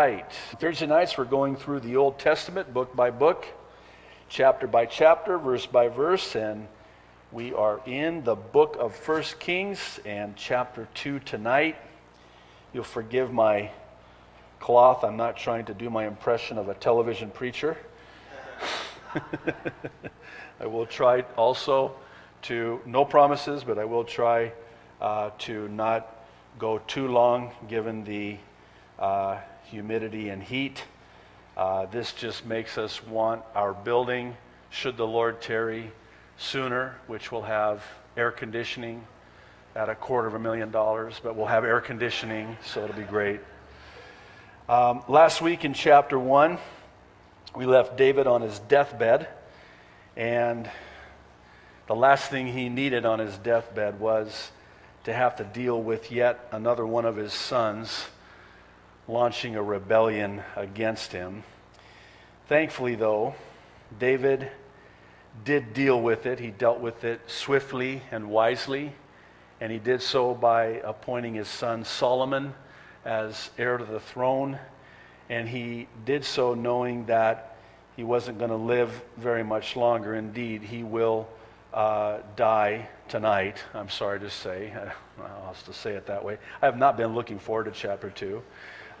Right. Thursday nights, we're going through the Old Testament book by book, chapter by chapter, verse by verse, and we are in the book of First Kings and chapter 2 tonight. You'll forgive my cloth. I'm not trying to do my impression of a television preacher. I will try also to, no promises, but I will try uh, to not go too long given the uh, humidity and heat. Uh, this just makes us want our building, should the Lord tarry, sooner, which will have air conditioning at a quarter of a million dollars, but we'll have air conditioning, so it'll be great. Um, last week in chapter 1, we left David on his deathbed, and the last thing he needed on his deathbed was to have to deal with yet another one of his sons launching a rebellion against him. Thankfully, though, David did deal with it. He dealt with it swiftly and wisely, and he did so by appointing his son Solomon as heir to the throne. And he did so knowing that he wasn't going to live very much longer. Indeed, he will uh, die tonight. I'm sorry to say. I'll have to say it that way. I have not been looking forward to chapter 2.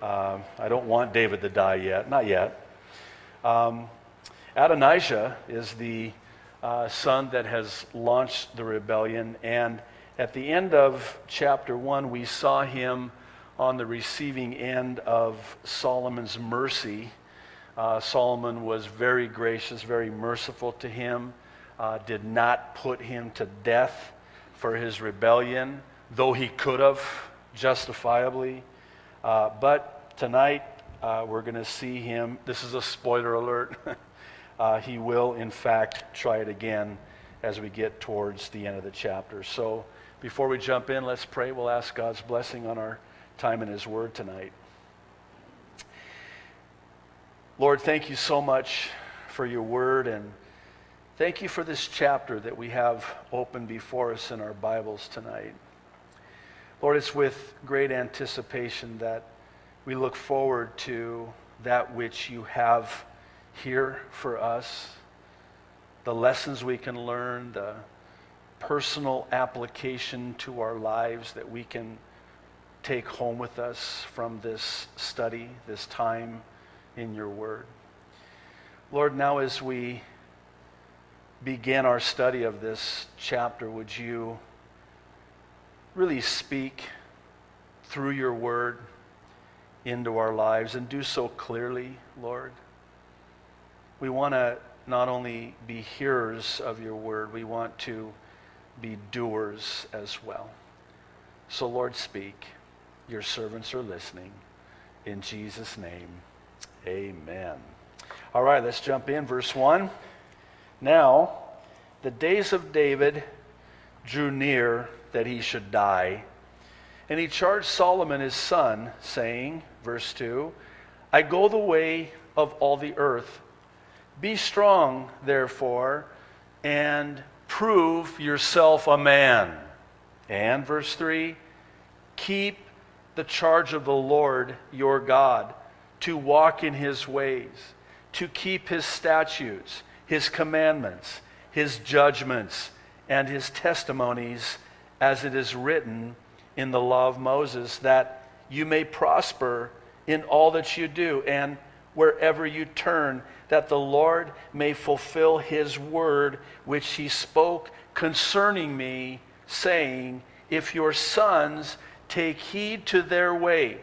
Um, I don't want David to die yet, not yet. Um, Adonijah is the uh, son that has launched the rebellion, and at the end of chapter 1, we saw him on the receiving end of Solomon's mercy. Uh, Solomon was very gracious, very merciful to him, uh, did not put him to death for his rebellion, though he could have justifiably. Uh, but tonight uh, we're going to see him. This is a spoiler alert. uh, he will, in fact, try it again as we get towards the end of the chapter. So before we jump in, let's pray. We'll ask God's blessing on our time in His Word tonight. Lord, thank you so much for your Word and thank you for this chapter that we have open before us in our Bibles tonight. Lord, it's with great anticipation that we look forward to that which you have here for us, the lessons we can learn, the personal application to our lives that we can take home with us from this study, this time in your word. Lord, now as we begin our study of this chapter, would you really speak through your word? Into our lives and do so clearly, Lord. We want to not only be hearers of your word, we want to be doers as well. So, Lord, speak. Your servants are listening. In Jesus' name, amen. All right, let's jump in. Verse 1. Now, the days of David drew near that he should die. And he charged Solomon his son, saying, verse 2 I go the way of all the earth. Be strong, therefore, and prove yourself a man. And verse 3 Keep the charge of the Lord your God, to walk in his ways, to keep his statutes, his commandments, his judgments, and his testimonies, as it is written in the law of Moses, that you may prosper in all that you do and wherever you turn, that the Lord may fulfill his word which he spoke concerning me, saying, If your sons take heed to their way,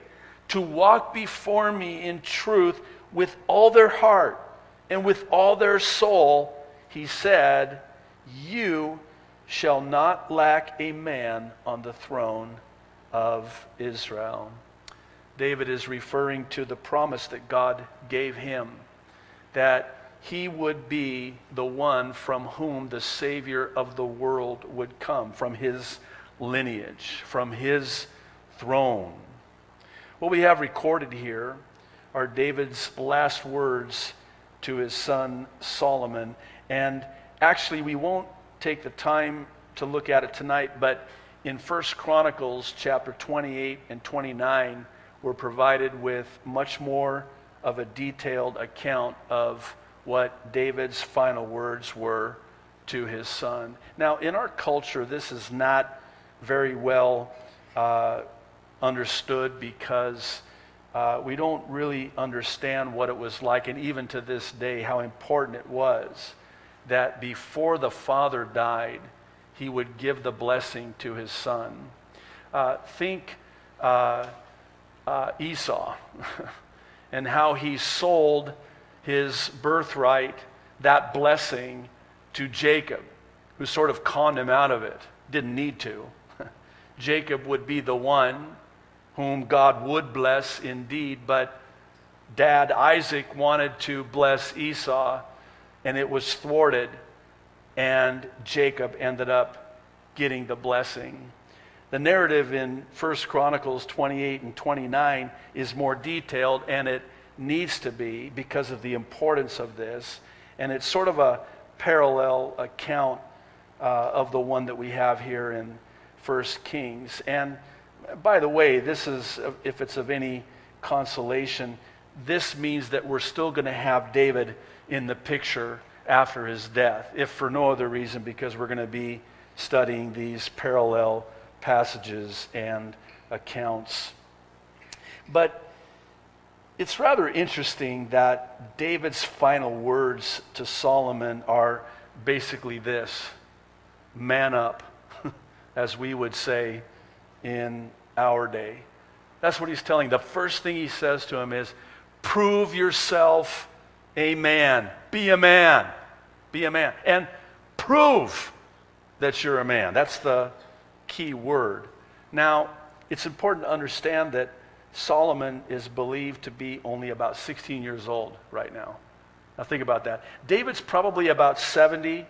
to walk before me in truth with all their heart and with all their soul, he said, You shall not lack a man on the throne of Israel. David is referring to the promise that God gave him that he would be the one from whom the Savior of the world would come, from his lineage, from his throne. What we have recorded here are David's last words to his son Solomon. And actually, we won't take the time to look at it tonight, but in First Chronicles chapter 28 and 29, we're provided with much more of a detailed account of what David's final words were to his son. Now, in our culture, this is not very well uh, understood because uh, we don't really understand what it was like, and even to this day, how important it was that before the father died, he would give the blessing to his son. Uh, think uh, uh, Esau and how he sold his birthright, that blessing, to Jacob, who sort of conned him out of it. Didn't need to. Jacob would be the one whom God would bless indeed, but dad Isaac wanted to bless Esau, and it was thwarted, and Jacob ended up getting the blessing. The narrative in 1 Chronicles 28 and 29 is more detailed, and it needs to be because of the importance of this. And it's sort of a parallel account uh, of the one that we have here in 1 Kings. And by the way, this is, if it's of any consolation, this means that we're still going to have David in the picture after his death, if for no other reason, because we're going to be studying these parallel passages and accounts. But it's rather interesting that David's final words to Solomon are basically this man up, as we would say in our day. That's what he's telling. The first thing he says to him is, prove yourself a man. Be a man. Be a man. And prove that you're a man. That's the key word. Now, it's important to understand that Solomon is believed to be only about 16 years old right now. Now, think about that. David's probably about 70,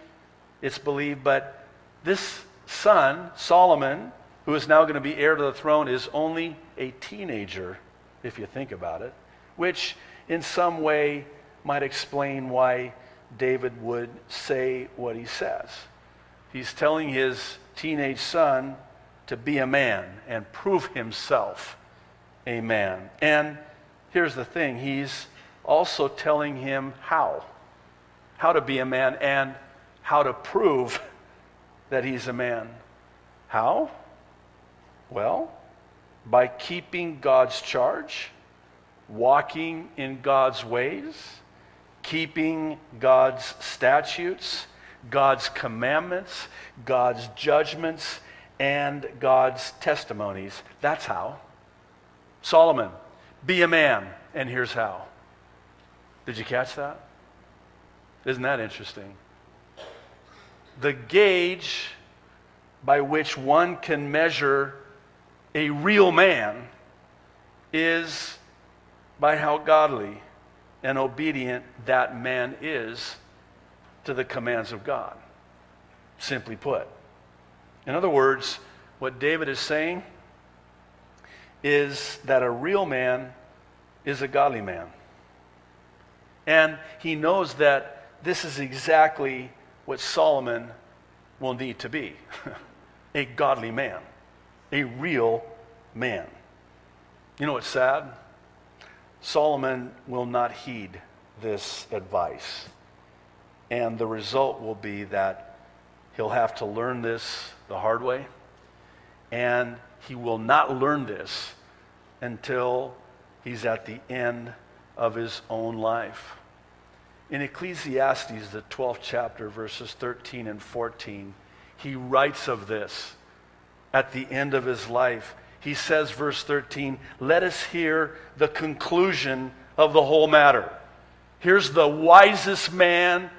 it's believed, but this son, Solomon, who is now going to be heir to the throne, is only a teenager, if you think about it, which in some way might explain why David would say what he says. He's telling his teenage son to be a man and prove himself a man. And here's the thing he's also telling him how how to be a man and how to prove that he's a man. How? Well, by keeping God's charge, walking in God's ways, keeping God's statutes, God's commandments, God's judgments, and God's testimonies. That's how. Solomon, be a man, and here's how. Did you catch that? Isn't that interesting? The gauge by which one can measure a real man is by how godly and obedient that man is to the commands of God. Simply put. In other words, what David is saying is that a real man is a godly man. And he knows that this is exactly what Solomon will need to be a godly man a real man. You know what's sad? Solomon will not heed this advice. And the result will be that he'll have to learn this the hard way. And he will not learn this until he's at the end of his own life. In Ecclesiastes, the 12th chapter, verses 13 and 14, he writes of this at the end of his life. He says, verse 13, let us hear the conclusion of the whole matter. Here's the wisest man,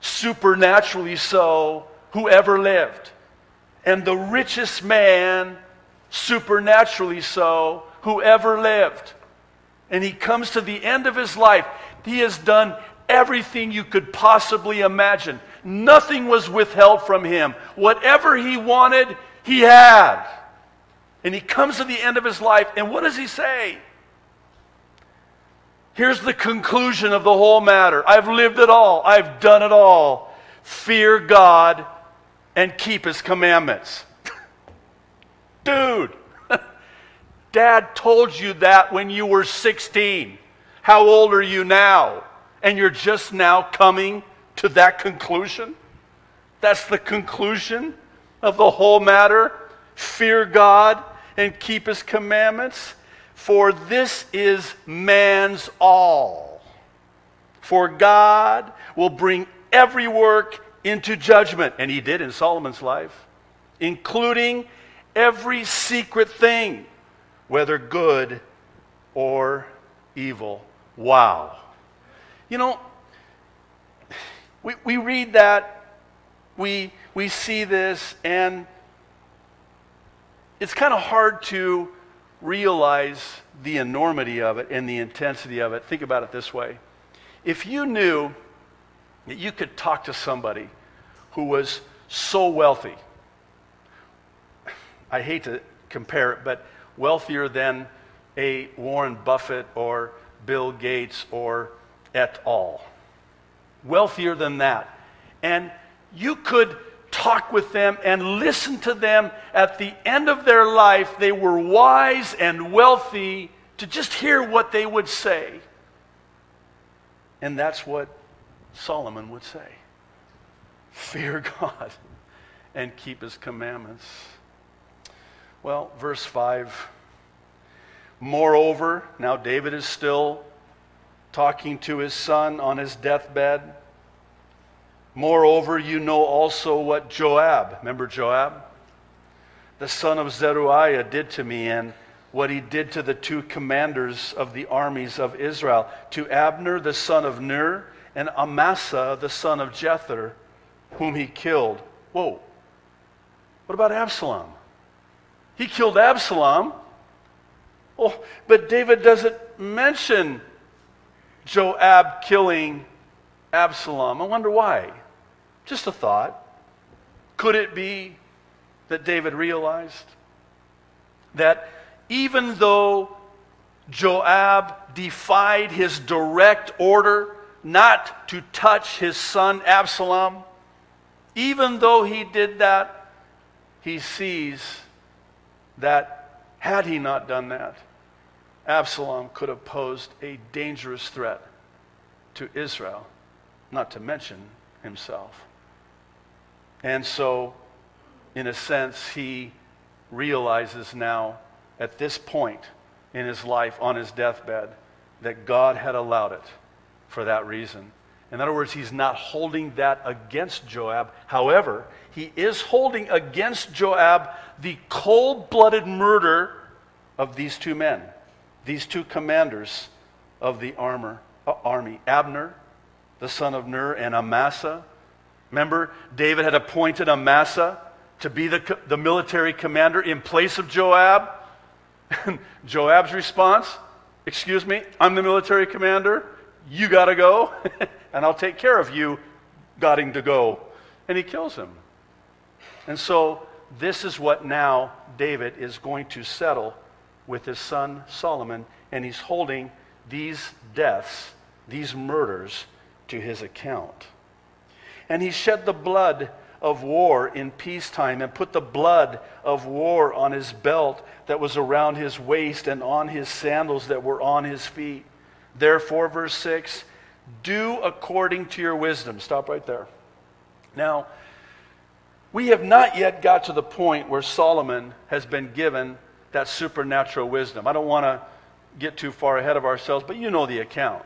supernaturally so, who ever lived. And the richest man, supernaturally so, who ever lived. And he comes to the end of his life. He has done everything you could possibly imagine. Nothing was withheld from him. Whatever he wanted, he had. And he comes to the end of his life, and what does he say? Here's the conclusion of the whole matter I've lived it all, I've done it all. Fear God and keep his commandments. Dude, dad told you that when you were 16. How old are you now? And you're just now coming to that conclusion? That's the conclusion of the whole matter? Fear God and keep his commandments? For this is man's all. For God will bring every work into judgment. And he did in Solomon's life, including every secret thing, whether good or evil. Wow. You know, we, we read that, we, we see this, and it's kind of hard to realize the enormity of it and the intensity of it. Think about it this way. If you knew that you could talk to somebody who was so wealthy, I hate to compare it, but wealthier than a Warren Buffett or Bill Gates or et al. Wealthier than that. And you could talk with them and listen to them at the end of their life. They were wise and wealthy to just hear what they would say. And that's what Solomon would say Fear God and keep his commandments. Well, verse 5. Moreover, now David is still talking to his son on his deathbed. Moreover, you know also what Joab, remember Joab? The son of Zeruiah did to me, and what he did to the two commanders of the armies of Israel, to Abner the son of Ner, and Amasa the son of Jether, whom he killed. Whoa. What about Absalom? He killed Absalom. Oh, but David doesn't mention Joab killing Absalom. I wonder why. Just a thought. Could it be that David realized that even though Joab defied his direct order not to touch his son Absalom, even though he did that, he sees that had he not done that, Absalom could have posed a dangerous threat to Israel, not to mention himself. And so, in a sense, he realizes now at this point in his life, on his deathbed, that God had allowed it for that reason. In other words, he's not holding that against Joab. However, he is holding against Joab the cold blooded murder of these two men, these two commanders of the armor, uh, army Abner, the son of Ner, and Amasa, Remember, David had appointed Amasa to be the, the military commander in place of Joab. Joab's response, Excuse me, I'm the military commander. You got to go, and I'll take care of you getting to go. And he kills him. And so, this is what now David is going to settle with his son Solomon, and he's holding these deaths, these murders, to his account. And he shed the blood of war in peacetime and put the blood of war on his belt that was around his waist and on his sandals that were on his feet. Therefore, verse 6 do according to your wisdom. Stop right there. Now, we have not yet got to the point where Solomon has been given that supernatural wisdom. I don't want to get too far ahead of ourselves, but you know the account.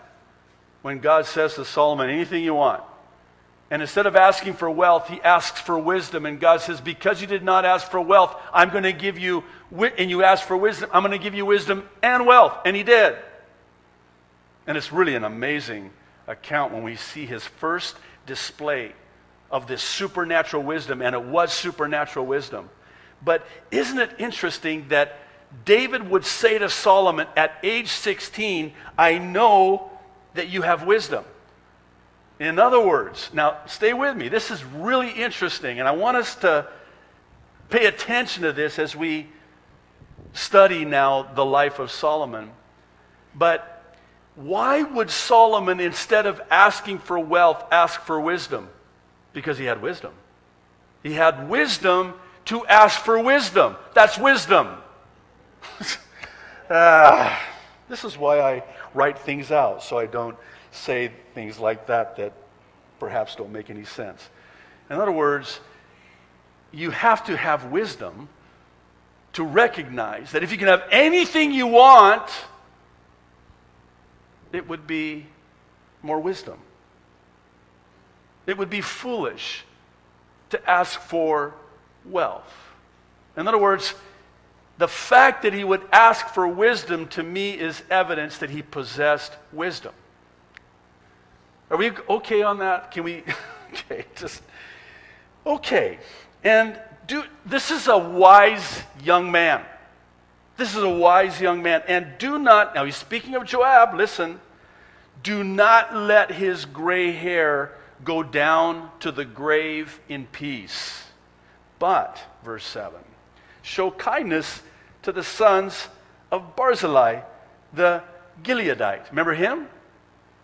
When God says to Solomon, anything you want, and instead of asking for wealth, he asks for wisdom. And God says, Because you did not ask for wealth, I'm going to give you, and you asked for wisdom, I'm going to give you wisdom and wealth. And he did. And it's really an amazing account when we see his first display of this supernatural wisdom, and it was supernatural wisdom. But isn't it interesting that David would say to Solomon at age 16, I know that you have wisdom. In other words, now stay with me. This is really interesting, and I want us to pay attention to this as we study now the life of Solomon. But why would Solomon, instead of asking for wealth, ask for wisdom? Because he had wisdom. He had wisdom to ask for wisdom. That's wisdom. uh, this is why I write things out, so I don't say things like that that perhaps don't make any sense. In other words, you have to have wisdom to recognize that if you can have anything you want, it would be more wisdom. It would be foolish to ask for wealth. In other words, the fact that he would ask for wisdom to me is evidence that he possessed wisdom. Are we okay on that? Can we? okay, just okay. And do this is a wise young man. This is a wise young man. And do not, now he's speaking of Joab, listen, do not let his gray hair go down to the grave in peace. But, verse 7, show kindness to the sons of Barzillai, the Gileadite. Remember him?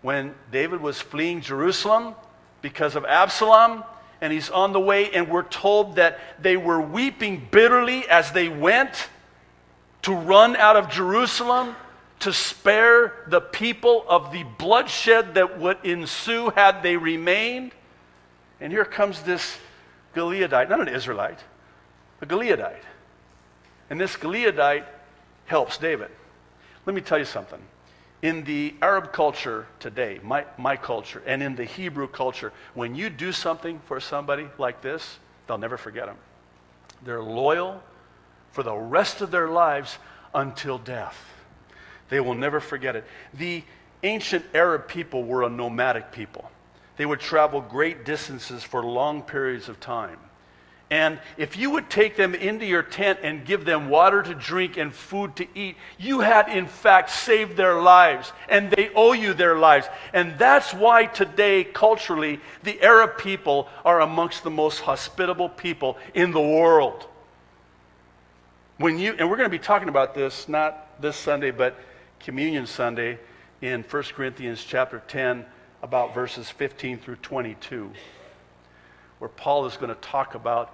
When David was fleeing Jerusalem because of Absalom, and he's on the way, and we're told that they were weeping bitterly as they went to run out of Jerusalem to spare the people of the bloodshed that would ensue had they remained. And here comes this Gileadite, not an Israelite, a Gileadite. And this Gileadite helps David. Let me tell you something. In the Arab culture today, my, my culture, and in the Hebrew culture, when you do something for somebody like this, they'll never forget them. They're loyal for the rest of their lives until death. They will never forget it. The ancient Arab people were a nomadic people. They would travel great distances for long periods of time. And if you would take them into your tent and give them water to drink and food to eat, you had in fact saved their lives, and they owe you their lives. And that's why today, culturally, the Arab people are amongst the most hospitable people in the world. When you, and we're going to be talking about this not this Sunday, but Communion Sunday in 1 Corinthians chapter 10, about verses 15 through 22, where Paul is going to talk about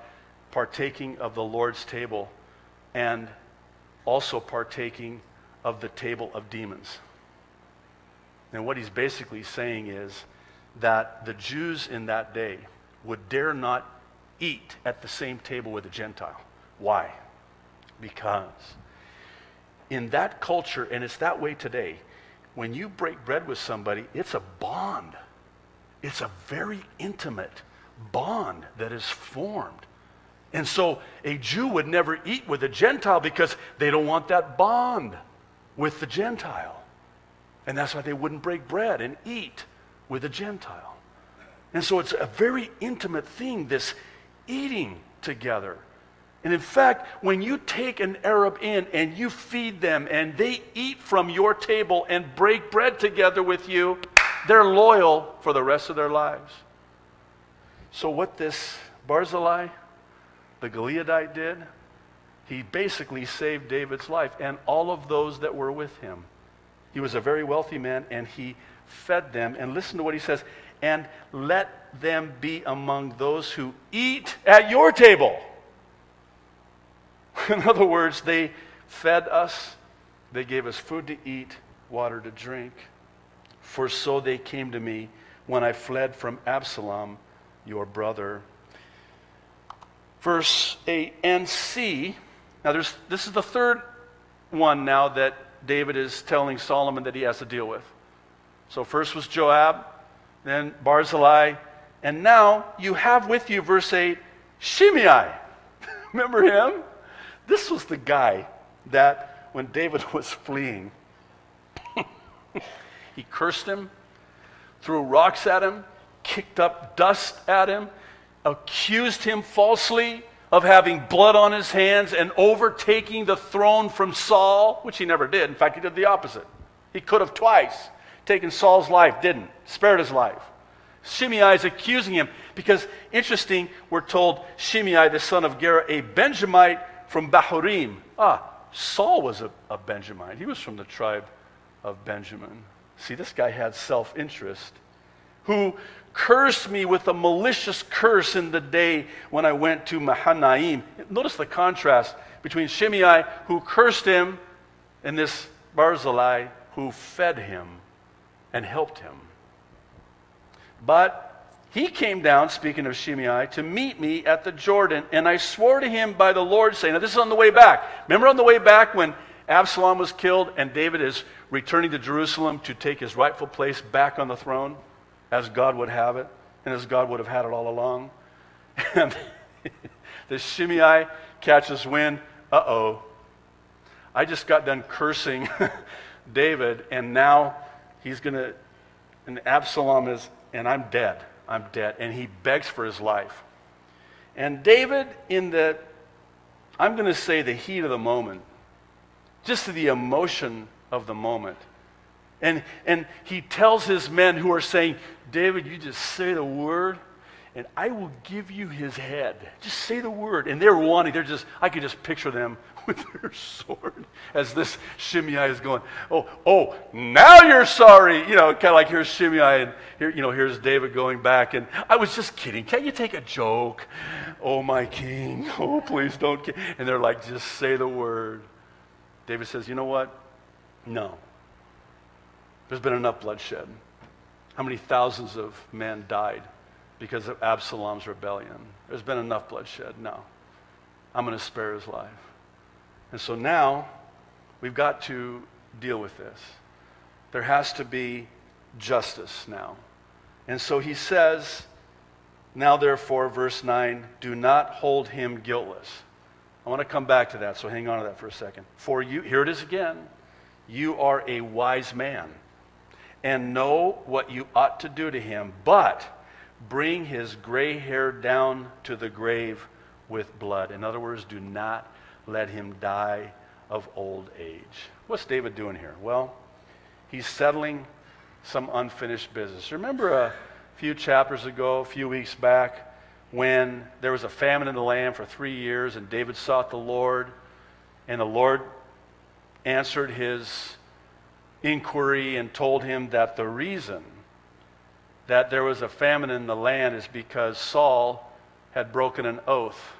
partaking of the Lord's table and also partaking of the table of demons. And what he's basically saying is that the Jews in that day would dare not eat at the same table with a Gentile. Why? Because in that culture, and it's that way today, when you break bread with somebody, it's a bond. It's a very intimate bond that is formed. And so a Jew would never eat with a Gentile because they don't want that bond with the Gentile. And that's why they wouldn't break bread and eat with a Gentile. And so it's a very intimate thing, this eating together. And in fact, when you take an Arab in and you feed them and they eat from your table and break bread together with you, they're loyal for the rest of their lives. So, what this Barzillai, the Gileadite, did, he basically saved David's life and all of those that were with him. He was a very wealthy man and he fed them. And listen to what he says and let them be among those who eat at your table. In other words, they fed us, they gave us food to eat, water to drink. For so they came to me when I fled from Absalom, your brother. Verse 8 and see. Now, there's, this is the third one now that David is telling Solomon that he has to deal with. So, first was Joab, then Barzillai, and now you have with you, verse 8, Shimei. Remember him? This was the guy that, when David was fleeing, he cursed him, threw rocks at him, kicked up dust at him, accused him falsely of having blood on his hands and overtaking the throne from Saul, which he never did. In fact, he did the opposite. He could have twice taken Saul's life, didn't, spared his life. Shimei is accusing him because, interesting, we're told Shimei, the son of Gera, a Benjamite, from Bahurim. Ah, Saul was a, a Benjamite. He was from the tribe of Benjamin. See, this guy had self interest. Who cursed me with a malicious curse in the day when I went to Mahanaim. Notice the contrast between Shimei, who cursed him, and this Barzillai who fed him and helped him. But he came down, speaking of Shimei, to meet me at the Jordan, and I swore to him by the Lord, saying, Now, this is on the way back. Remember on the way back when Absalom was killed and David is returning to Jerusalem to take his rightful place back on the throne, as God would have it, and as God would have had it all along? And the Shimei catches wind. Uh oh. I just got done cursing David, and now he's going to, and Absalom is, and I'm dead. I'm dead. And he begs for his life. And David, in the, I'm going to say the heat of the moment, just the emotion of the moment. And, and he tells his men who are saying, David, you just say the word, and I will give you his head. Just say the word. And they're wanting, they're just, I could just picture them with their sword as this Shimei is going, oh, oh, now you're sorry. You know, kind of like here's Shimei and here, you know, here's David going back. And I was just kidding. Can't you take a joke? Oh, my king. Oh, please don't. And they're like, just say the word. David says, you know what? No. There's been enough bloodshed. How many thousands of men died because of Absalom's rebellion? There's been enough bloodshed. No. I'm going to spare his life. And so now we've got to deal with this. There has to be justice now. And so he says, Now therefore, verse 9, do not hold him guiltless. I want to come back to that, so hang on to that for a second. For you, here it is again, you are a wise man and know what you ought to do to him, but bring his gray hair down to the grave with blood. In other words, do not let him die of old age. What's David doing here? Well, he's settling some unfinished business. Remember a few chapters ago, a few weeks back, when there was a famine in the land for three years and David sought the Lord, and the Lord answered his inquiry and told him that the reason that there was a famine in the land is because Saul had broken an oath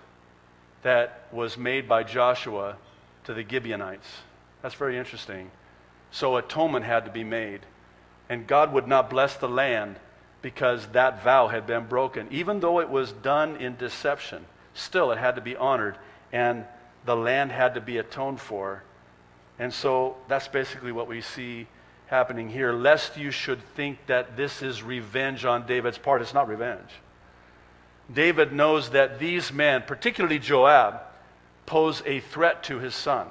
that was made by Joshua to the Gibeonites. That's very interesting. So atonement had to be made. And God would not bless the land because that vow had been broken. Even though it was done in deception, still it had to be honored and the land had to be atoned for. And so that's basically what we see happening here. Lest you should think that this is revenge on David's part, it's not revenge. David knows that these men, particularly Joab, pose a threat to his son.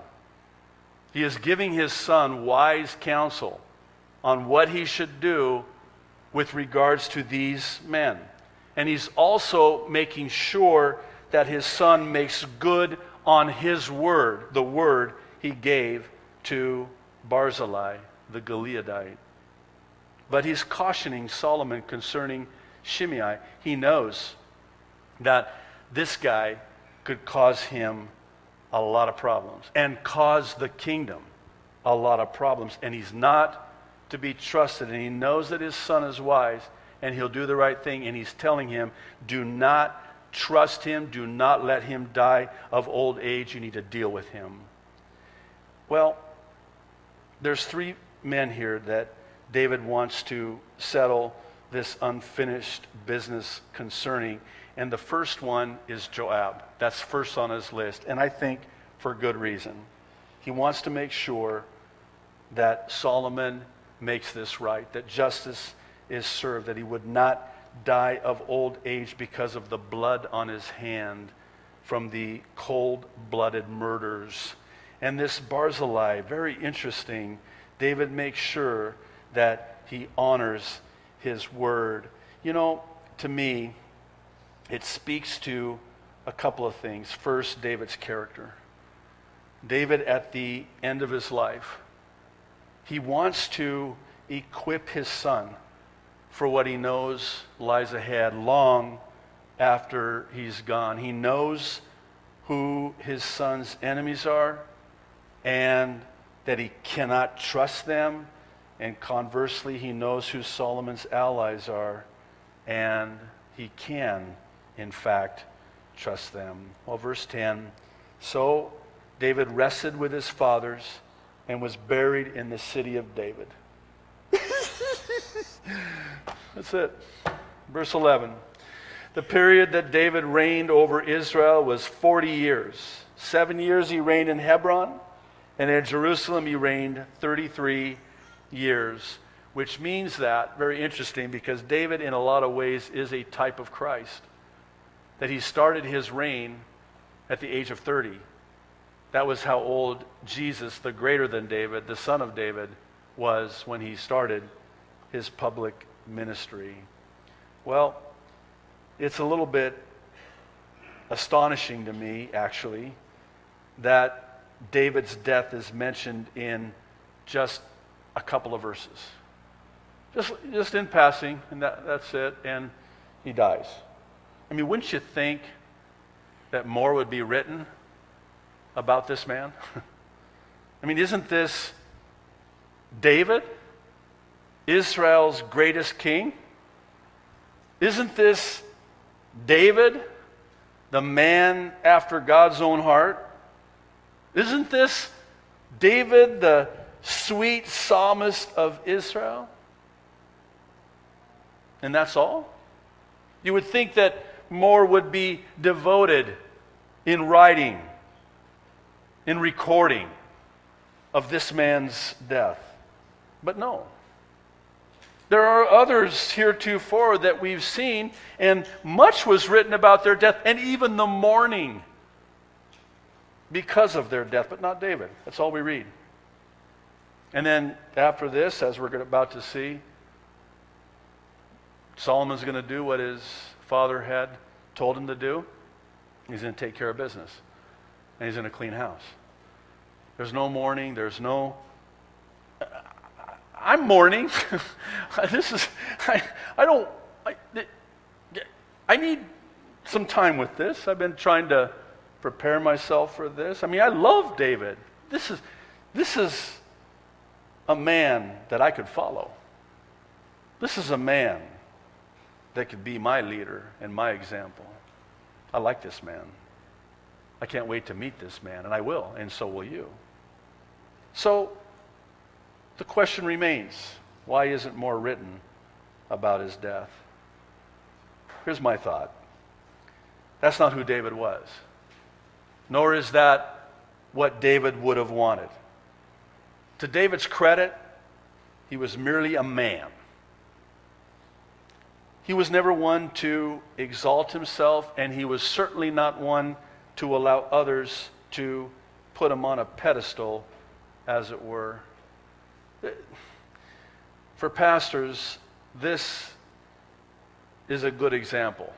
He is giving his son wise counsel on what he should do with regards to these men. And he's also making sure that his son makes good on his word, the word he gave to Barzillai, the Gileadite. But he's cautioning Solomon concerning Shimei. He knows that this guy could cause him a lot of problems and cause the kingdom a lot of problems. And he's not to be trusted. And he knows that his son is wise and he'll do the right thing. And he's telling him, do not trust him, do not let him die of old age. You need to deal with him. Well, there's three men here that David wants to settle this unfinished business concerning. And the first one is Joab. That's first on his list. And I think for good reason. He wants to make sure that Solomon makes this right, that justice is served, that he would not die of old age because of the blood on his hand from the cold blooded murders. And this Barzillai, very interesting. David makes sure that he honors his word. You know, to me, it speaks to a couple of things. First, David's character. David, at the end of his life, he wants to equip his son for what he knows lies ahead long after he's gone. He knows who his son's enemies are and that he cannot trust them. And conversely, he knows who Solomon's allies are and he can in fact, trust them. Well, verse 10 So David rested with his fathers and was buried in the city of David. That's it. Verse 11. The period that David reigned over Israel was 40 years. Seven years he reigned in Hebron, and in Jerusalem he reigned 33 years, which means that, very interesting, because David, in a lot of ways, is a type of Christ. That he started his reign at the age of 30. That was how old Jesus, the greater than David, the son of David, was when he started his public ministry. Well, it's a little bit astonishing to me, actually, that David's death is mentioned in just a couple of verses. Just, just in passing, and that, that's it, and he dies. I mean, wouldn't you think that more would be written about this man? I mean, isn't this David, Israel's greatest king? Isn't this David, the man after God's own heart? Isn't this David, the sweet psalmist of Israel? And that's all? You would think that more would be devoted in writing, in recording of this man's death. But no. There are others heretofore that we've seen, and much was written about their death, and even the mourning because of their death, but not David. That's all we read. And then after this, as we're about to see, Solomon's going to do what his father had told him to do. He's going to take care of business, and he's going to clean house. There's no mourning, there's no I'm mourning. this is, I, I don't, I, I need some time with this. I've been trying to prepare myself for this. I mean, I love David. This is, this is a man that I could follow. This is a man that could be my leader and my example. I like this man. I can't wait to meet this man, and I will, and so will you. So, the question remains why isn't more written about his death? Here's my thought that's not who David was, nor is that what David would have wanted. To David's credit, he was merely a man. He was never one to exalt himself, and he was certainly not one to allow others to put him on a pedestal, as it were. For pastors, this is a good example.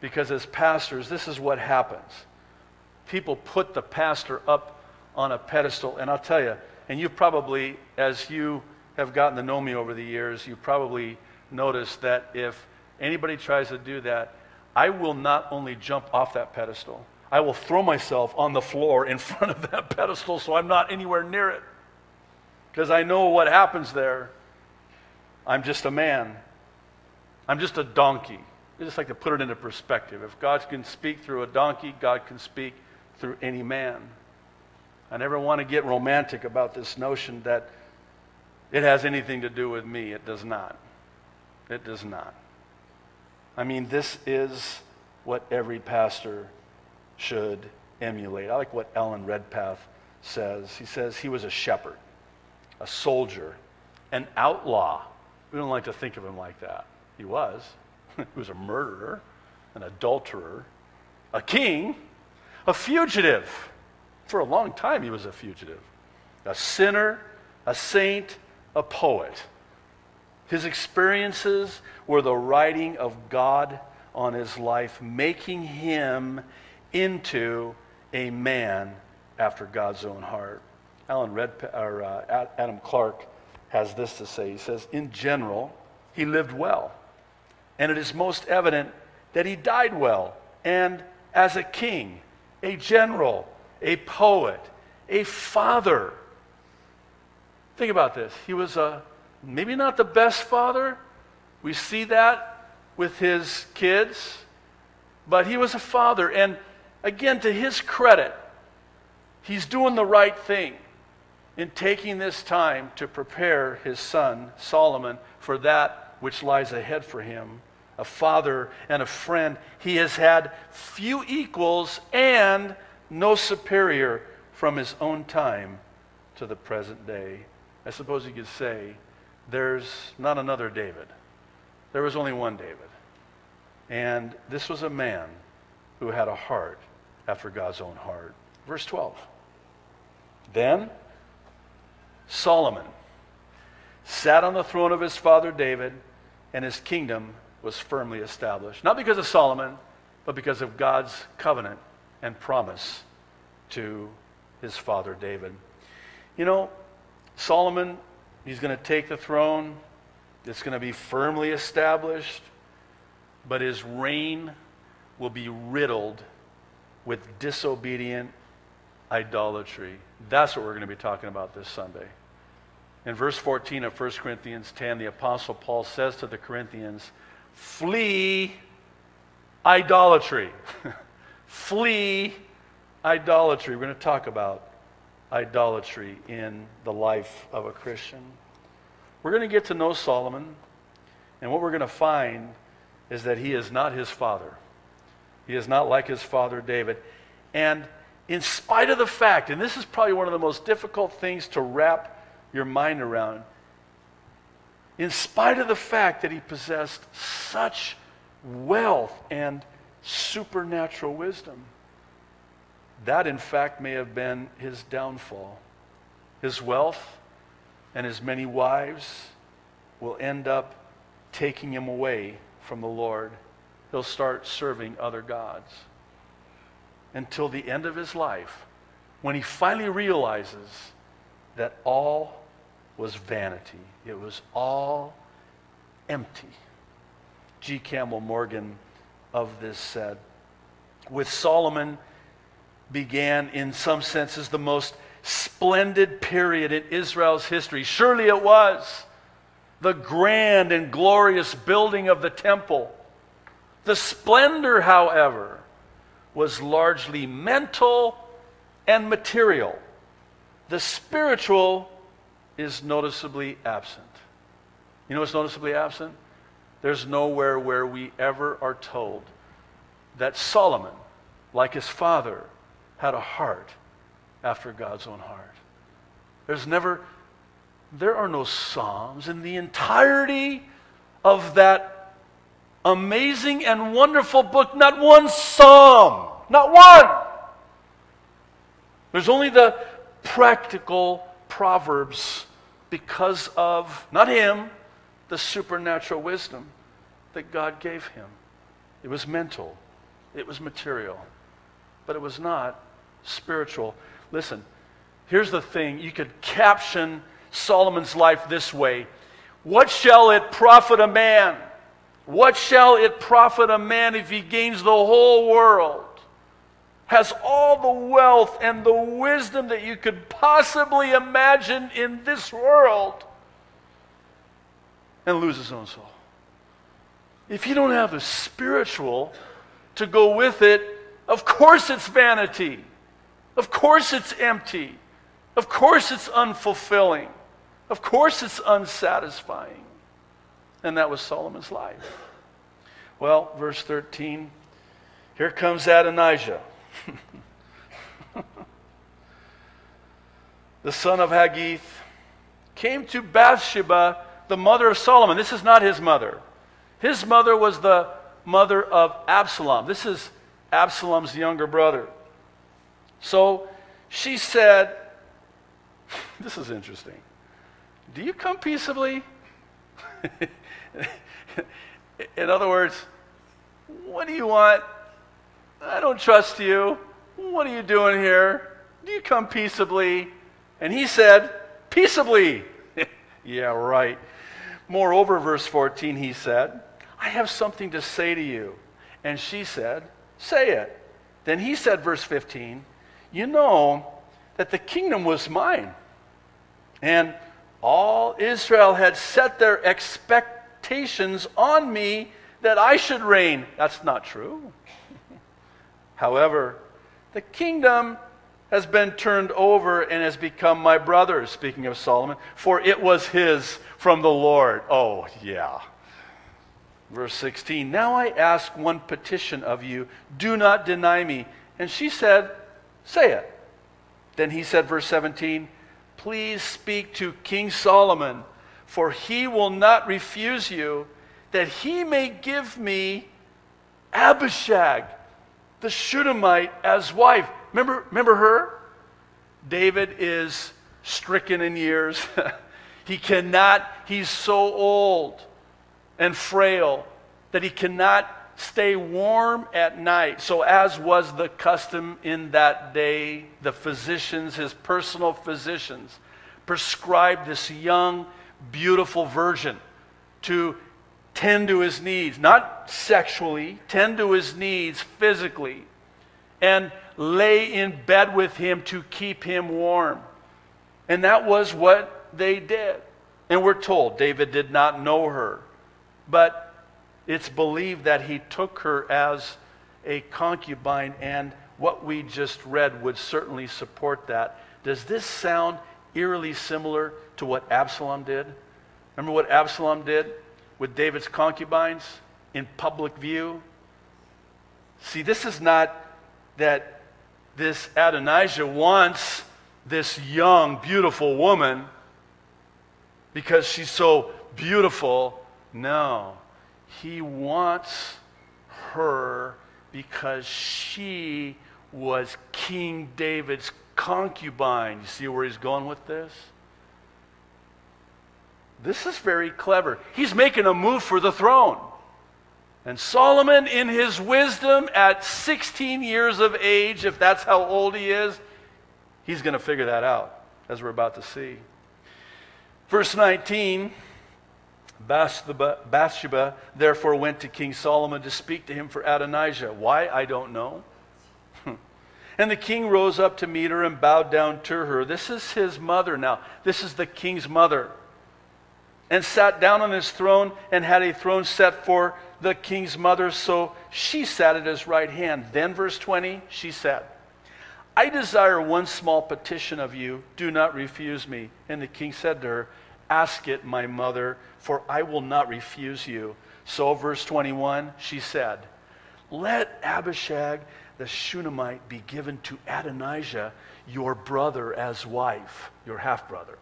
Because as pastors, this is what happens. People put the pastor up on a pedestal, and I'll tell you, and you probably, as you have gotten to know me over the years, you probably noticed that if anybody tries to do that, I will not only jump off that pedestal, I will throw myself on the floor in front of that pedestal so I'm not anywhere near it because I know what happens there. I'm just a man. I'm just a donkey. I just like to put it into perspective. If God can speak through a donkey, God can speak through any man. I never want to get romantic about this notion that it has anything to do with me. It does not. It does not. I mean, this is what every pastor should emulate. I like what Alan Redpath says. He says he was a shepherd a soldier, an outlaw. We don't like to think of him like that. He was. he was a murderer, an adulterer, a king, a fugitive. For a long time, he was a fugitive. A sinner, a saint, a poet. His experiences were the writing of God on his life, making him into a man after God's own heart. Alan Red, or, uh, Adam Clarke has this to say. He says, In general, he lived well. And it is most evident that he died well and as a king, a general, a poet, a father. Think about this. He was a, maybe not the best father. We see that with his kids, but he was a father. And again, to his credit, he's doing the right thing. in taking this time to prepare his son, Solomon, for that which lies ahead for him, a father and a friend, he has had few equals and no superior from his own time to the present day. I suppose you could say there's not another David. There was only one David. And this was a man who had a heart after God's own heart. Verse 12. Then Solomon sat on the throne of his father David, and his kingdom was firmly established. Not because of Solomon, but because of God's covenant and promise to his father David. You know, Solomon, he's going to take the throne, it's going to be firmly established, but his reign will be riddled with disobedient idolatry. That's what we're going to be talking about this Sunday. In verse 14 of 1 Corinthians 10, the Apostle Paul says to the Corinthians, Flee idolatry. Flee idolatry. We're going to talk about idolatry in the life of a Christian. We're going to get to know Solomon, and what we're going to find is that he is not his father. He is not like his father David. And in spite of the fact, and this is probably one of the most difficult things to wrap your mind around. In spite of the fact that he possessed such wealth and supernatural wisdom, that in fact may have been his downfall. His wealth and his many wives will end up taking him away from the Lord. He'll start serving other gods until the end of his life when he finally realizes that all was vanity. It was all empty. G. Campbell Morgan of this said, with Solomon began, in some senses, the most splendid period in Israel's history. Surely it was the grand and glorious building of the temple. The splendor, however, was largely mental and material. The spiritual is noticeably absent. You know what's noticeably absent? There's nowhere where we ever are told that Solomon, like his father, had a heart after God's own heart. There's never, there are no Psalms in the entirety of that amazing and wonderful book, not one Psalm, not one. There's only the practical Proverbs because of, not him, the supernatural wisdom that God gave him. It was mental, it was material, but it was not spiritual. Listen, here's the thing you could caption Solomon's life this way What shall it profit a man? What shall it profit a man if he gains the whole world? Has all the wealth and the wisdom that you could possibly imagine in this world and lose his own soul. If you don't have the spiritual to go with it, of course it's vanity. Of course it's empty. Of course it's unfulfilling. Of course it's unsatisfying. And that was Solomon's life. Well, verse 13 here comes Adonijah. the son of Haggith, came to Bathsheba, the mother of Solomon. This is not his mother. His mother was the mother of Absalom. This is Absalom's younger brother. So she said, This is interesting. Do you come peaceably? In other words, what do you want? I don't trust you. What are you doing here? Do you come peaceably? And he said, Peaceably. yeah, right. Moreover, verse 14, he said, I have something to say to you. And she said, Say it. Then he said, verse 15, You know that the kingdom was mine. And all Israel had set their expectations on me that I should reign. That's not true. However, the kingdom has been turned over and has become my brother, speaking of Solomon, for it was his from the Lord. Oh, yeah. Verse 16 Now I ask one petition of you, do not deny me. And she said, Say it. Then he said, verse 17, Please speak to King Solomon, for he will not refuse you, that he may give me Abishag, the Shunammite, as wife. Remember, remember her? David is stricken in years. he cannot, he's so old and frail that he cannot stay warm at night. So, as was the custom in that day, the physicians, his personal physicians, prescribed this young, beautiful virgin to tend to his needs, not sexually, tend to his needs physically, and lay in bed with him to keep him warm. And that was what they did. And we're told David did not know her, but it's believed that he took her as a concubine, and what we just read would certainly support that. Does this sound eerily similar to what Absalom did? Remember what Absalom did with David's concubines in public view? See, this is not that this Adonijah wants this young, beautiful woman because she's so beautiful. No. He wants her because she was King David's concubine. You see where he's going with this? This is very clever. He's making a move for the throne. And Solomon, in his wisdom, at 16 years of age, if that's how old he is, he's going to figure that out, as we're about to see. Verse 19 Bathsheba therefore went to King Solomon to speak to him for Adonijah. Why? I don't know. and the king rose up to meet her and bowed down to her. This is his mother now. This is the king's mother. And sat down on his throne and had a throne set for the king's mother. So she sat at his right hand. Then, verse 20, she said, I desire one small petition of you. Do not refuse me. And the king said to her, Ask it, my mother, for I will not refuse you. So, verse 21, she said, Let Abishag the Shunammite be given to Adonijah, your brother, as wife, your half brother.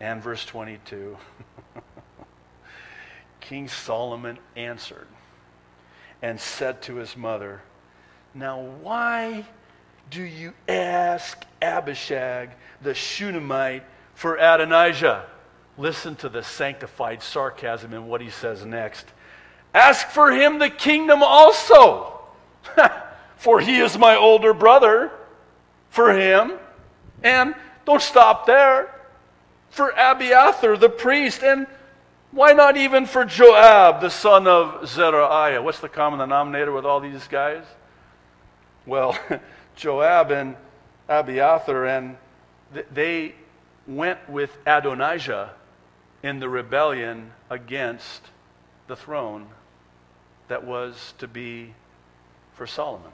And verse 22 King Solomon answered and said to his mother, Now, why do you ask Abishag the Shunammite for Adonijah. Listen to the sanctified sarcasm in what he says next. Ask for him the kingdom also, for he is my older brother. For him, and don't stop there, for Abiathar the priest, and why not even for Joab the son of Zeruiah? What's the common denominator with all these guys? Well, Joab and Abiathar, and they went with Adonijah in the rebellion against the throne that was to be for Solomon.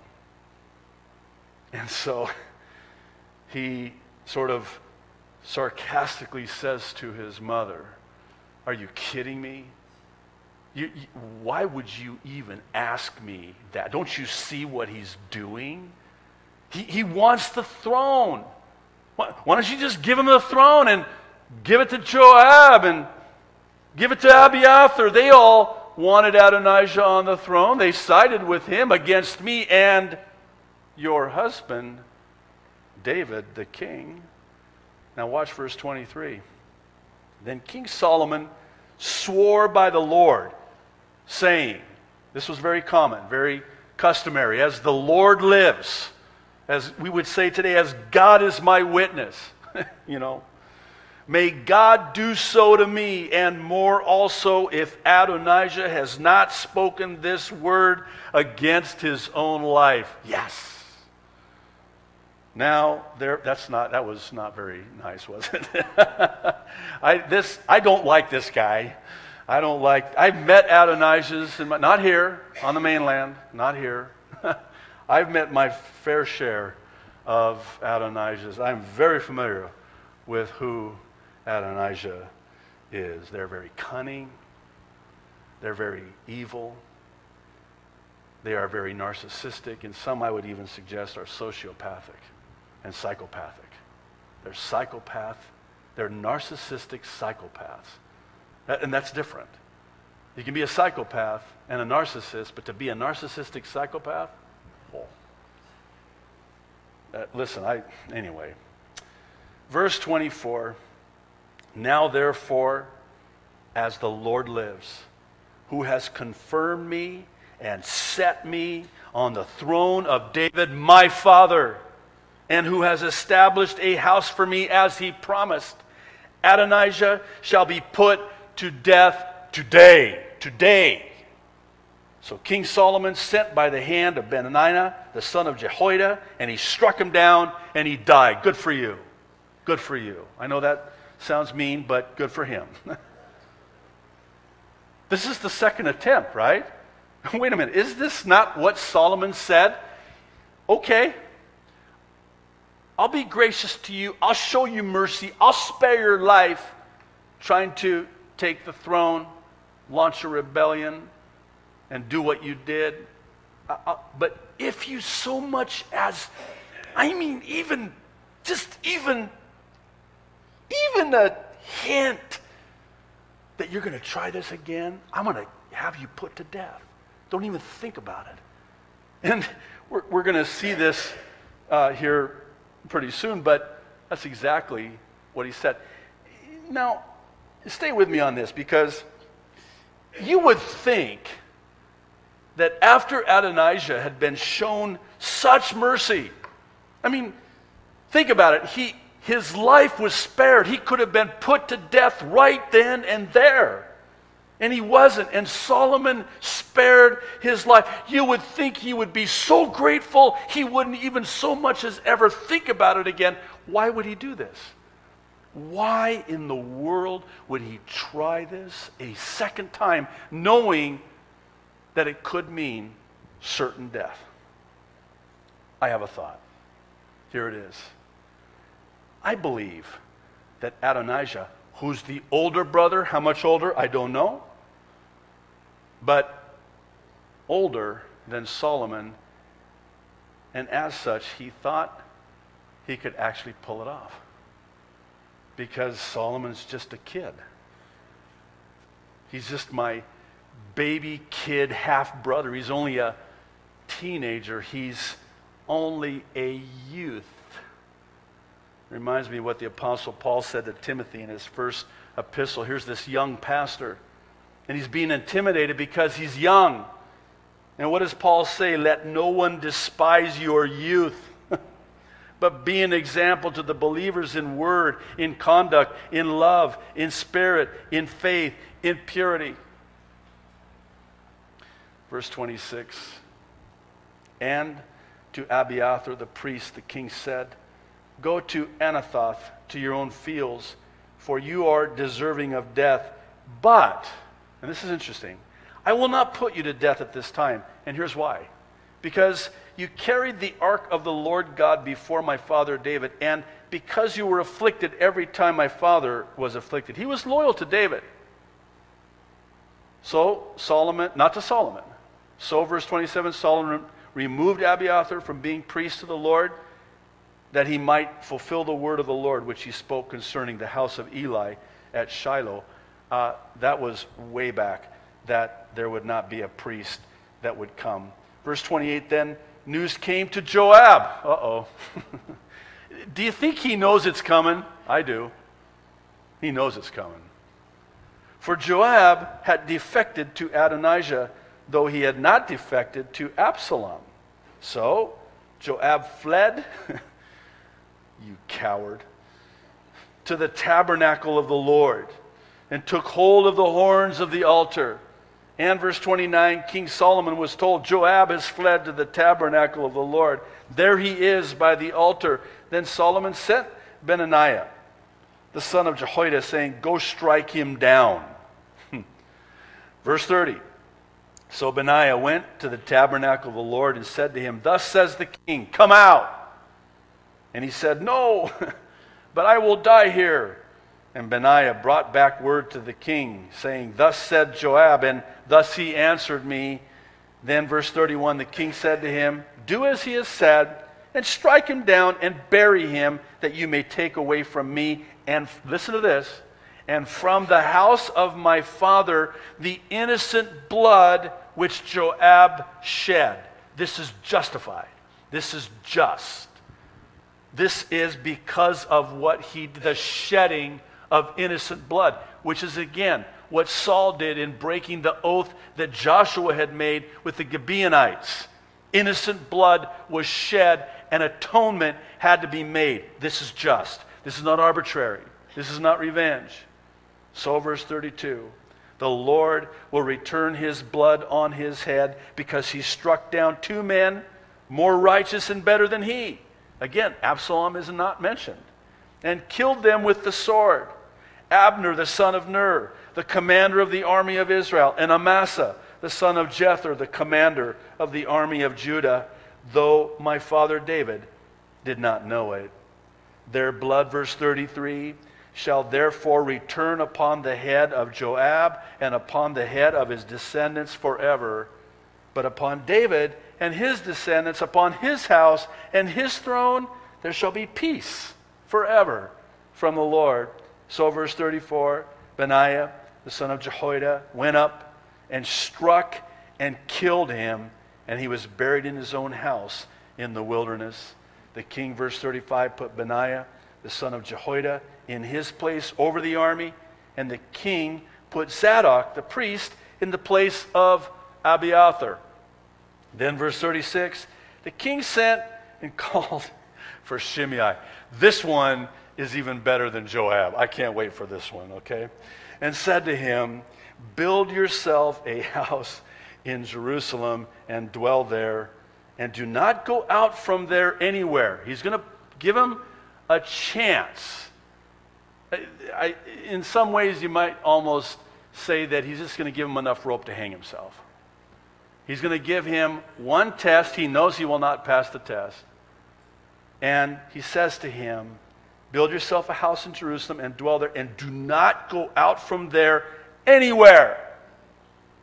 And so he sort of sarcastically says to his mother, Are you kidding me? You, you, why would you even ask me that? Don't you see what he's doing? He, he wants the throne. Why, why don't you just give him the throne and give it to Joab and give it to Abiathar? They all wanted Adonijah on the throne. They sided with him against me and your husband, David the king. Now, watch verse 23. Then King Solomon swore by the Lord, saying, This was very common, very customary, as the Lord lives as we would say today, as God is my witness, you know. May God do so to me and more also if Adonijah has not spoken this word against his own life. Yes. Now there that's not that was not very nice, was it? I this I don't like this guy. I don't like I've met Adonijah's in my, not here on the mainland, not here. I've met my fair share of Adonijah's. I'm very familiar with who Adonijah is. They're very cunning, they're very evil, they are very narcissistic, and some I would even suggest are sociopathic and psychopathic. They're psychopath, they're narcissistic psychopaths. And that's different. You can be a psychopath and a narcissist, but to be a narcissistic psychopath, oh. Uh, listen, I, anyway. Verse 24 Now therefore, as the Lord lives, who has confirmed me and set me on the throne of David, my father, and who has established a house for me as he promised, Adonijah shall be put to death today. Today. So King Solomon sent by the hand of Benaiah, the son of Jehoiada, and he struck him down and he died. Good for you. Good for you. I know that sounds mean, but good for him. this is the second attempt, right? Wait a minute. Is this not what Solomon said? Okay. I'll be gracious to you. I'll show you mercy. I'll spare your life trying to take the throne, launch a rebellion, and do what you did. Uh, uh, but if you so much as, I mean, even, just even, even a hint that you're going to try this again, I'm going to have you put to death. Don't even think about it. And we're, we're going to see this uh, here pretty soon, but that's exactly what he said. Now, stay with me on this because you would think that after Adonijah had been shown such mercy, I mean, think about it. He, his life was spared. He could have been put to death right then and there. And he wasn't. And Solomon spared his life. You would think he would be so grateful, he wouldn't even so much as ever think about it again. Why would he do this? Why in the world would he try this a second time, knowing that it could mean certain death? I have a thought. Here it is. I believe that Adonijah, who's the older brother, how much older? I don't know but older than Solomon. And as such, he thought he could actually pull it off because Solomon's just a kid. He's just my baby kid half brother. He's only a teenager. He's only a youth. Reminds me of what the Apostle Paul said to Timothy in his first epistle. Here's this young pastor and he's being intimidated because he's young. And what does Paul say? Let no one despise your youth, but be an example to the believers in word, in conduct, in love, in spirit, in faith, in purity. Verse 26 And to Abiathar the priest, the king said, Go to Anathoth, to your own fields, for you are deserving of death. But and this is interesting. I will not put you to death at this time. And here's why. Because you carried the ark of the Lord God before my father David, and because you were afflicted every time my father was afflicted. He was loyal to David. So, Solomon, not to Solomon. So, verse 27 Solomon removed Abiathar from being priest to the Lord, that he might fulfill the word of the Lord which he spoke concerning the house of Eli at Shiloh uh, that was way back, that there would not be a priest that would come. Verse 28 then, news came to Joab. Uh oh. do you think he knows it's coming? I do. He knows it's coming. For Joab had defected to Adonijah, though he had not defected to Absalom. So Joab fled, you coward, to the tabernacle of the Lord and took hold of the horns of the altar. And verse 29 King Solomon was told, Joab has fled to the tabernacle of the Lord. There he is by the altar. Then Solomon sent Benaiah, the son of Jehoiada, saying, Go strike him down. verse 30 So Benaiah went to the tabernacle of the Lord and said to him, Thus says the king, Come out. And he said, No, but I will die here. And Benaiah brought back word to the king, saying, Thus said Joab, and thus he answered me. Then, verse 31, the king said to him, Do as he has said, and strike him down and bury him, that you may take away from me, and listen to this, and from the house of my father the innocent blood which Joab shed. This is justified. This is just. This is because of what he, the shedding of innocent blood, which is again what Saul did in breaking the oath that Joshua had made with the Gibeonites. Innocent blood was shed and atonement had to be made. This is just. This is not arbitrary. This is not revenge. So, verse 32 the Lord will return his blood on his head because he struck down two men more righteous and better than he. Again, Absalom is not mentioned. And killed them with the sword. Abner, the son of Ner, the commander of the army of Israel, and Amasa, the son of Jether, the commander of the army of Judah, though my father David did not know it. Their blood, verse 33, shall therefore return upon the head of Joab and upon the head of his descendants forever, but upon David and his descendants, upon his house and his throne, there shall be peace forever from the Lord. So, verse 34 Benaiah, the son of Jehoiada, went up and struck and killed him, and he was buried in his own house in the wilderness. The king, verse 35, put Benaiah, the son of Jehoiada, in his place over the army, and the king put Zadok, the priest, in the place of Abiathar. Then, verse 36, the king sent and called for Shimei. This one is even better than Joab. I can't wait for this one, okay? And said to him, Build yourself a house in Jerusalem and dwell there, and do not go out from there anywhere. He's going to give him a chance. I, I, in some ways, you might almost say that he's just going to give him enough rope to hang himself. He's going to give him one test. He knows he will not pass the test. And he says to him, Build yourself a house in Jerusalem and dwell there, and do not go out from there anywhere.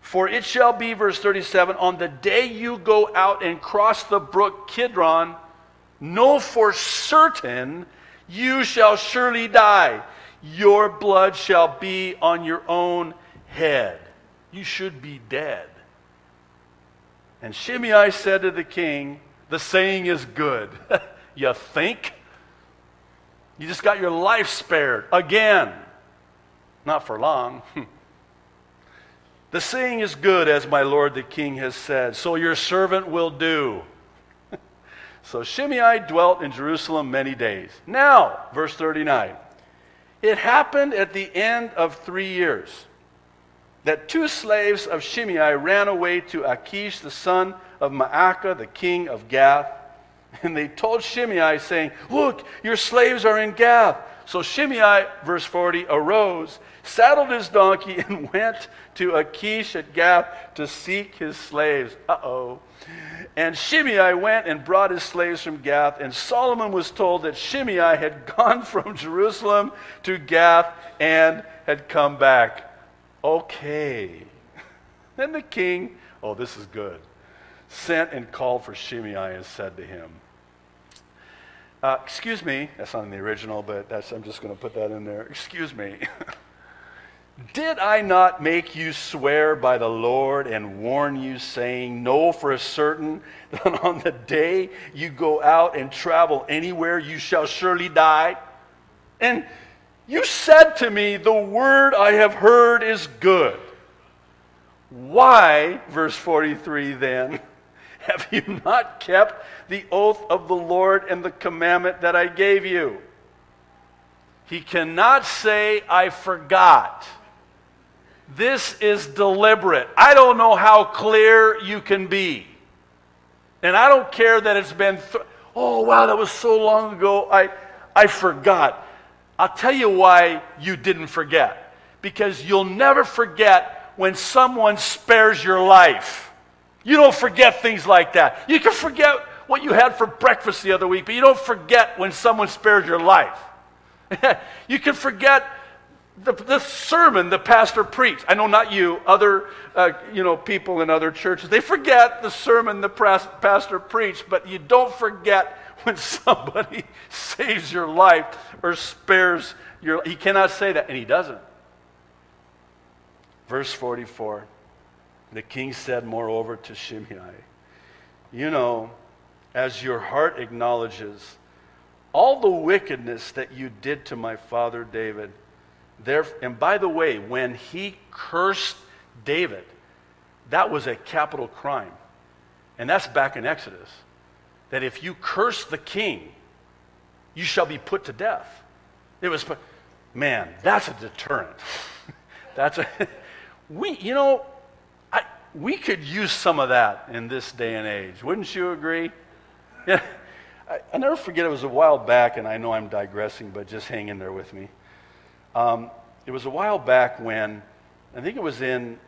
For it shall be, verse 37, on the day you go out and cross the brook Kidron, know for certain you shall surely die. Your blood shall be on your own head. You should be dead. And Shimei said to the king, The saying is good. you think? You just got your life spared again. Not for long. the saying is good, as my lord the king has said, so your servant will do. so Shimei dwelt in Jerusalem many days. Now, verse 39. It happened at the end of three years that two slaves of Shimei ran away to Achish, the son of Maacah, the king of Gath And they told Shimei, saying, Look, your slaves are in Gath. So Shimei, verse 40, arose, saddled his donkey, and went to Achish at Gath to seek his slaves. Uh oh. And Shimei went and brought his slaves from Gath, and Solomon was told that Shimei had gone from Jerusalem to Gath and had come back. Okay. Then the king, oh, this is good sent and called for Shimei and said to him, uh, Excuse me, that's not in the original, but that's, I'm just going to put that in there. Excuse me. Did I not make you swear by the Lord and warn you, saying, Know for a certain that on the day you go out and travel anywhere, you shall surely die? And you said to me, The word I have heard is good. Why, verse 43 then, have you not kept the oath of the Lord and the commandment that I gave you? He cannot say, I forgot. This is deliberate. I don't know how clear you can be. And I don't care that it's been, th- oh, wow, that was so long ago. I, I forgot. I'll tell you why you didn't forget. Because you'll never forget when someone spares your life. You don't forget things like that. You can forget what you had for breakfast the other week, but you don't forget when someone spared your life. you can forget the, the, sermon the pastor preached. I know not you, other uh, you know people in other churches. They forget the sermon the pastor preached, but you don't forget when somebody saves your life or spares your. He cannot say that, and he doesn't. Verse forty-four. The king said, moreover, to Shimei, You know, as your heart acknowledges, all the wickedness that you did to my father David. There, and by the way, when he cursed David, that was a capital crime. And that's back in Exodus. That if you curse the king, you shall be put to death. It was, man, that's a deterrent. that's a, we, you know, I, we could use some of that in this day and age. Wouldn't you agree? Yeah. I, I never forget, it was a while back, and I know I'm digressing, but just hang in there with me. Um, it was a while back when, I think it was in,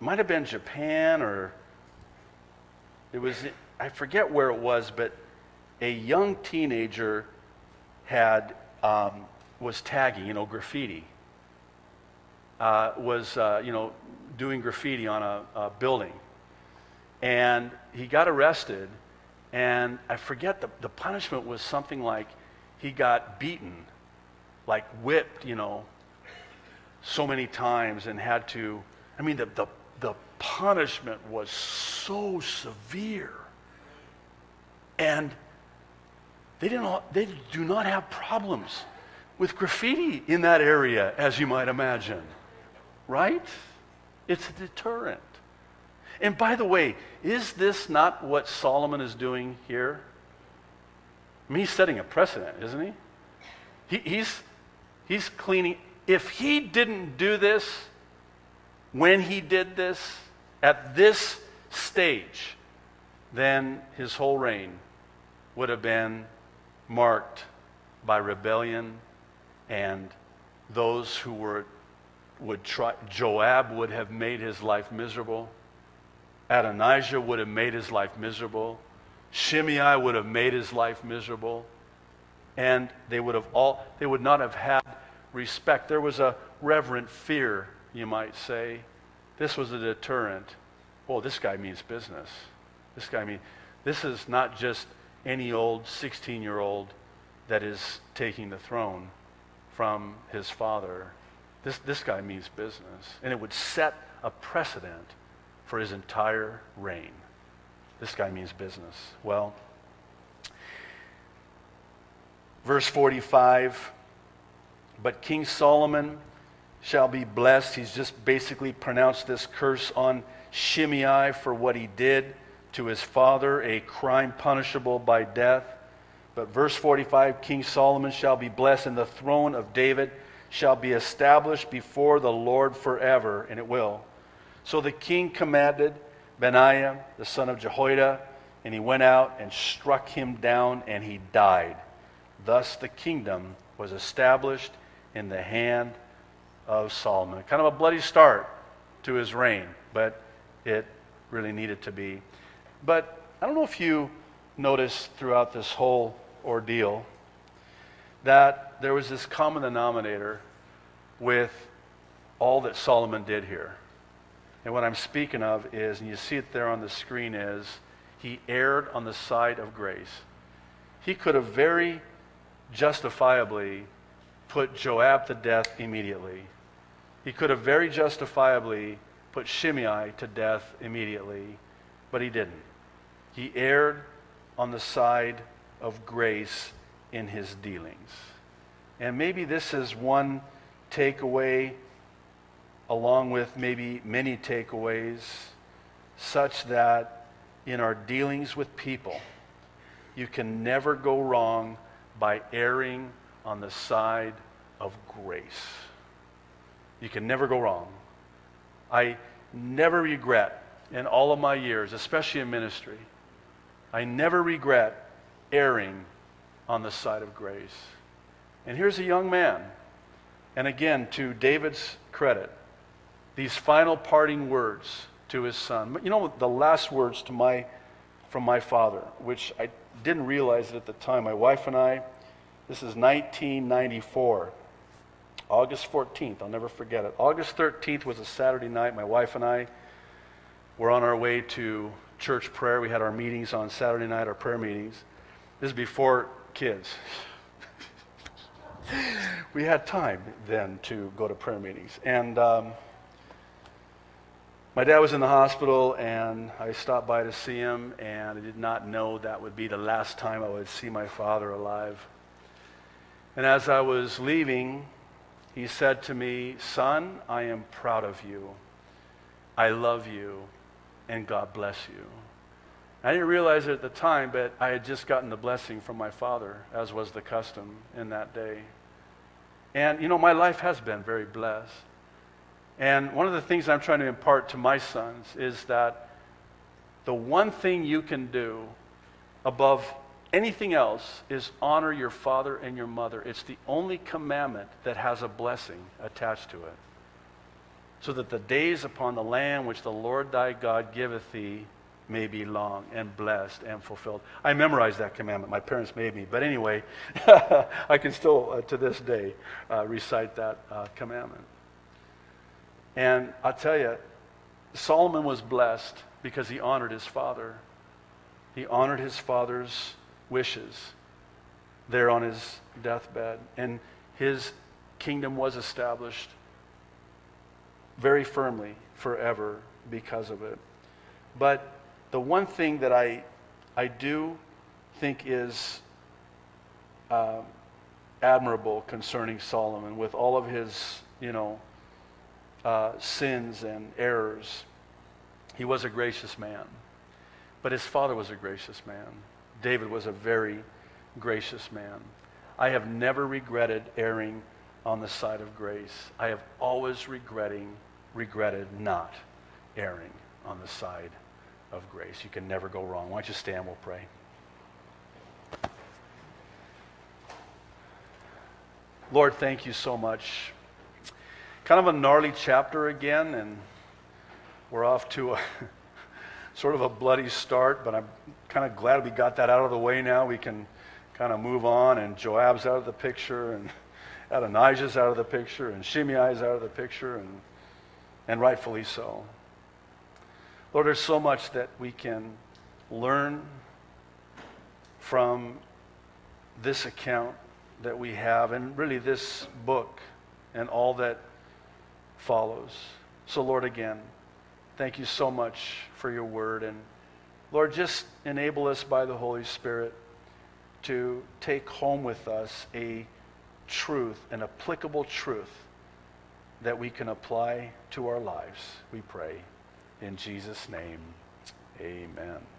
might have been Japan or it was, I forget where it was, but a young teenager had, um, was tagging, you know, graffiti. Uh, was, uh, you know, doing graffiti on a, a building. And he got arrested and I forget the, the punishment was something like he got beaten, like whipped, you know, so many times and had to, I mean, the, the, the punishment was so severe. And they, didn't, they do not have problems with graffiti in that area, as you might imagine. Right? It's a deterrent. And by the way, is this not what Solomon is doing here? I mean, he's setting a precedent, isn't he? he he's, he's cleaning. If he didn't do this when he did this at this stage, then his whole reign would have been marked by rebellion and those who were would try Joab would have made his life miserable. Adonijah would have made his life miserable. Shimei would have made his life miserable. And they would have all they would not have had respect. There was a reverent fear, you might say. This was a deterrent. Oh, this guy means business. This guy means this is not just any old 16-year-old that is taking the throne from his father. This, this guy means business. And it would set a precedent for his entire reign. This guy means business. Well, verse 45 But King Solomon shall be blessed. He's just basically pronounced this curse on Shimei for what he did to his father, a crime punishable by death. But verse 45 King Solomon shall be blessed, and the throne of David shall be established before the Lord forever, and it will. So the king commanded Benaiah, the son of Jehoiada, and he went out and struck him down, and he died. Thus the kingdom was established in the hand of Solomon. Kind of a bloody start to his reign, but it really needed to be. But I don't know if you noticed throughout this whole ordeal that there was this common denominator with all that Solomon did here. And what I'm speaking of is, and you see it there on the screen, is he erred on the side of grace. He could have very justifiably put Joab to death immediately. He could have very justifiably put Shimei to death immediately, but he didn't. He erred on the side of grace in his dealings. And maybe this is one takeaway along with maybe many takeaways, such that in our dealings with people, you can never go wrong by erring on the side of grace. You can never go wrong. I never regret in all of my years, especially in ministry, I never regret erring on the side of grace. And here's a young man. And again, to David's credit, these final parting words to his son. You know, the last words to my from my father, which I didn't realize it at the time. My wife and I, this is 1994, August 14th. I'll never forget it. August 13th was a Saturday night. My wife and I were on our way to church prayer. We had our meetings on Saturday night, our prayer meetings. This is before kids. we had time then to go to prayer meetings. And um, my dad was in the hospital, and I stopped by to see him, and I did not know that would be the last time I would see my father alive. And as I was leaving, he said to me, Son, I am proud of you. I love you, and God bless you. I didn't realize it at the time, but I had just gotten the blessing from my father, as was the custom in that day. And, you know, my life has been very blessed. And one of the things I'm trying to impart to my sons is that the one thing you can do above anything else is honor your father and your mother. It's the only commandment that has a blessing attached to it. So that the days upon the land which the Lord thy God giveth thee may be long and blessed and fulfilled. I memorized that commandment. My parents made me. But anyway, I can still, uh, to this day, uh, recite that uh, commandment. And I'll tell you, Solomon was blessed because he honored his father. He honored his father's wishes there on his deathbed. And his kingdom was established very firmly forever because of it. But the one thing that I, I do think is uh, admirable concerning Solomon, with all of his, you know, uh, sins and errors, he was a gracious man. But his father was a gracious man. David was a very gracious man. I have never regretted erring on the side of grace. I have always regretting, regretted not erring on the side of grace. You can never go wrong. Why don't you stand? We'll pray. Lord, thank you so much. Kind of a gnarly chapter again, and we're off to a sort of a bloody start, but I'm kind of glad we got that out of the way now. We can kind of move on, and Joab's out of the picture, and Adonijah's out of the picture, and Shimei's out of the picture, and, and rightfully so. Lord, there's so much that we can learn from this account that we have, and really this book and all that follows. So, Lord, again, thank you so much for your word. And Lord, just enable us by the Holy Spirit to take home with us a truth, an applicable truth that we can apply to our lives. We pray. In Jesus' name, amen.